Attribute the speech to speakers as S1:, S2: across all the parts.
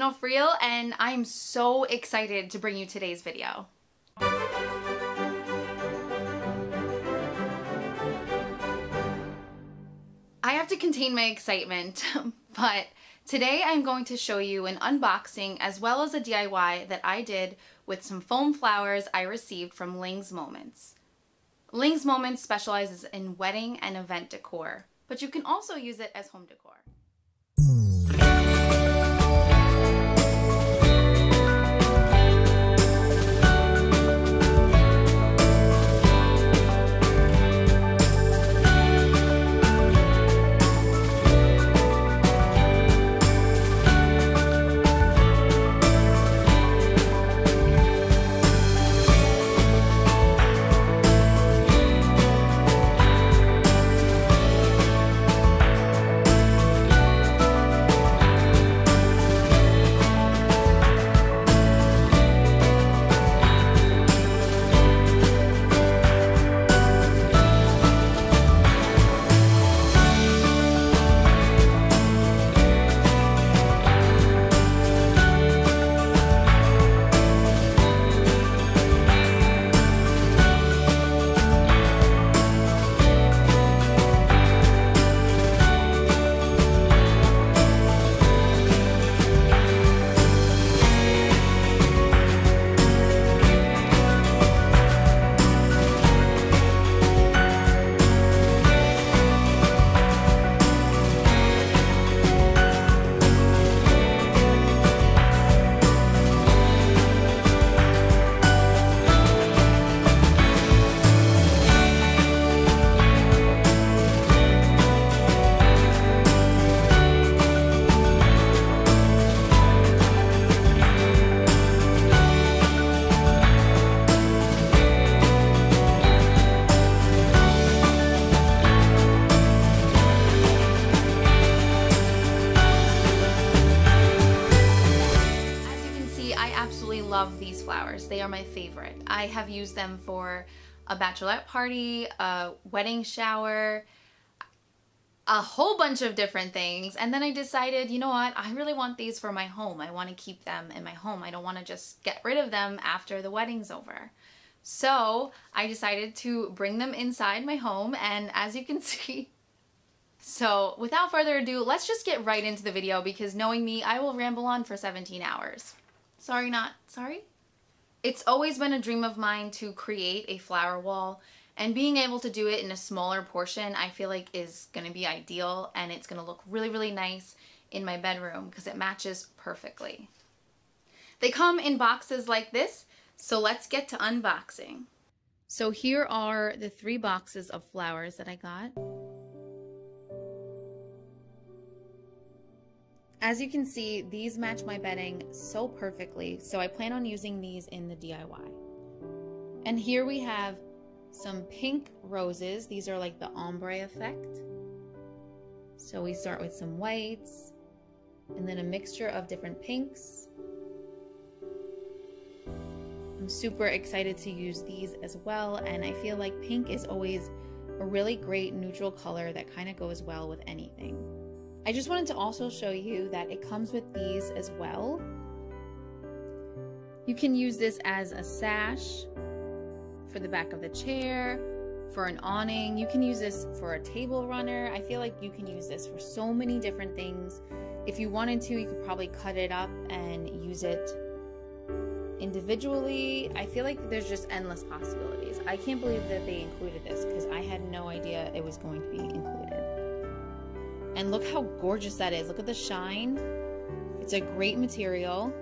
S1: Portland and I'm so excited to bring you today's video. I have to contain my excitement, but today I'm going to show you an unboxing as well as a DIY that I did with some foam flowers I received from Ling's Moments. Ling's Moments specializes in wedding and event decor, but you can also use it as home decor. Love these flowers. They are my favorite. I have used them for a bachelorette party, a wedding shower, a whole bunch of different things. And then I decided, you know what, I really want these for my home. I want to keep them in my home. I don't want to just get rid of them after the wedding's over. So I decided to bring them inside my home and as you can see, so without further ado, let's just get right into the video because knowing me, I will ramble on for 17 hours. Sorry, not sorry. It's always been a dream of mine to create a flower wall and being able to do it in a smaller portion I feel like is going to be ideal and it's going to look really, really nice in my bedroom because it matches perfectly. They come in boxes like this, so let's get to unboxing. So here are the three boxes of flowers that I got. As you can see, these match my bedding so perfectly, so I plan on using these in the DIY. And here we have some pink roses. These are like the ombre effect. So we start with some whites, and then a mixture of different pinks. I'm super excited to use these as well, and I feel like pink is always a really great neutral color that kind of goes well with anything. I just wanted to also show you that it comes with these as well. You can use this as a sash for the back of the chair, for an awning. You can use this for a table runner. I feel like you can use this for so many different things. If you wanted to, you could probably cut it up and use it individually. I feel like there's just endless possibilities. I can't believe that they included this because I had no idea it was going to be included. And look how gorgeous that is. Look at the shine. It's a great material.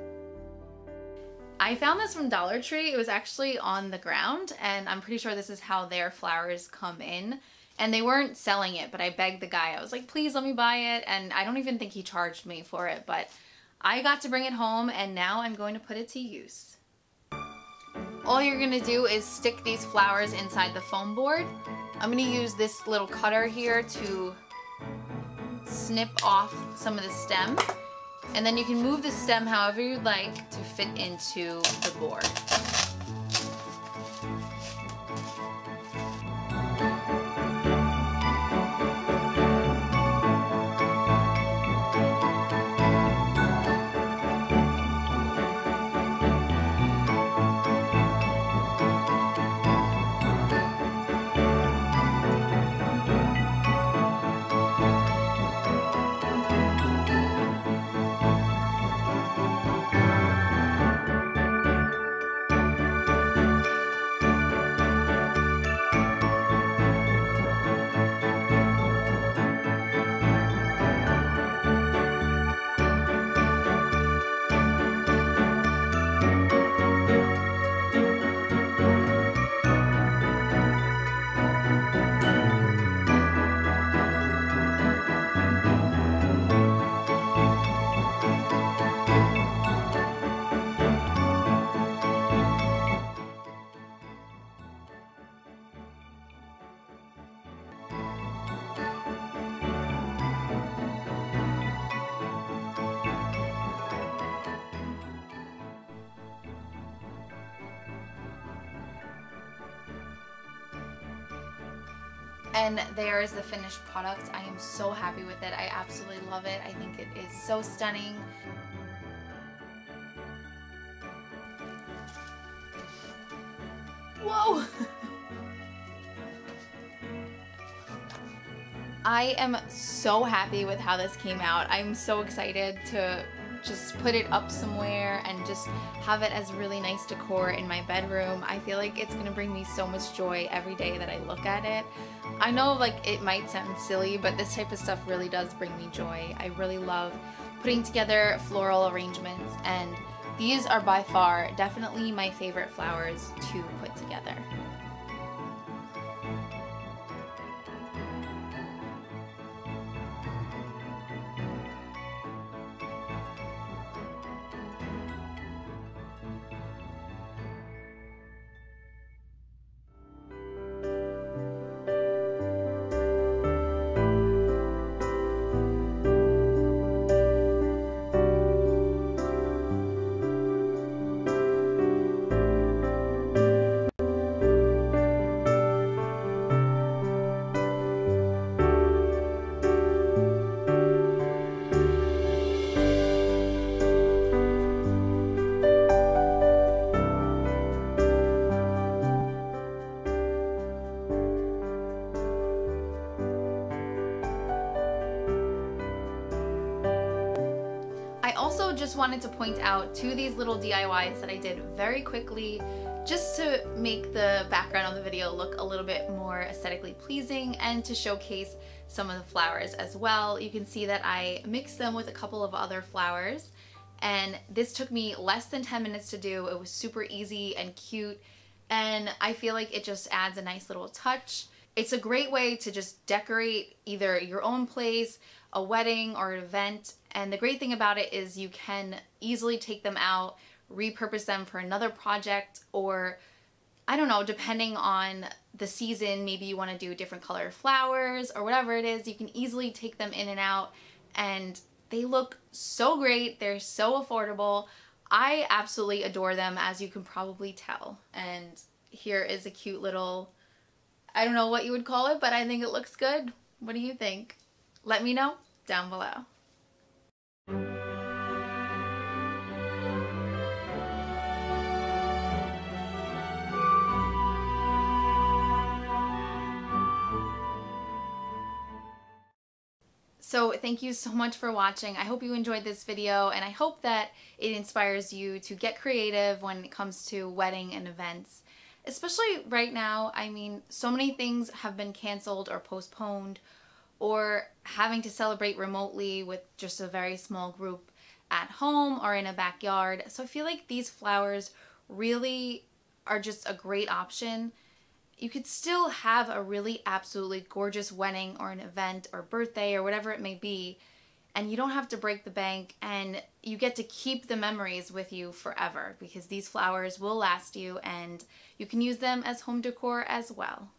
S1: I found this from Dollar Tree. It was actually on the ground and I'm pretty sure this is how their flowers come in. And they weren't selling it, but I begged the guy. I was like, please let me buy it. And I don't even think he charged me for it, but I got to bring it home and now I'm going to put it to use. All you're gonna do is stick these flowers inside the foam board. I'm gonna use this little cutter here to snip off some of the stem. And then you can move the stem however you'd like to fit into the board. And there is the finished product. I am so happy with it. I absolutely love it. I think it is so stunning. Whoa! I am so happy with how this came out. I'm so excited to just put it up somewhere and just have it as really nice decor in my bedroom. I feel like it's gonna bring me so much joy every day that I look at it. I know like it might sound silly, but this type of stuff really does bring me joy. I really love putting together floral arrangements and these are by far definitely my favorite flowers to put together. Just wanted to point out two of these little DIYs that I did very quickly just to make the background of the video look a little bit more aesthetically pleasing and to showcase some of the flowers as well. You can see that I mixed them with a couple of other flowers and this took me less than 10 minutes to do. It was super easy and cute and I feel like it just adds a nice little touch. It's a great way to just decorate either your own place, a wedding or an event and the great thing about it is you can easily take them out, repurpose them for another project, or I don't know, depending on the season, maybe you want to do different color flowers or whatever it is, you can easily take them in and out and they look so great. They're so affordable. I absolutely adore them as you can probably tell. And here is a cute little, I don't know what you would call it, but I think it looks good. What do you think? Let me know down below. So thank you so much for watching. I hope you enjoyed this video and I hope that it inspires you to get creative when it comes to wedding and events. Especially right now, I mean, so many things have been canceled or postponed or having to celebrate remotely with just a very small group at home or in a backyard. So I feel like these flowers really are just a great option you could still have a really absolutely gorgeous wedding or an event or birthday or whatever it may be and you don't have to break the bank and you get to keep the memories with you forever because these flowers will last you and you can use them as home decor as well.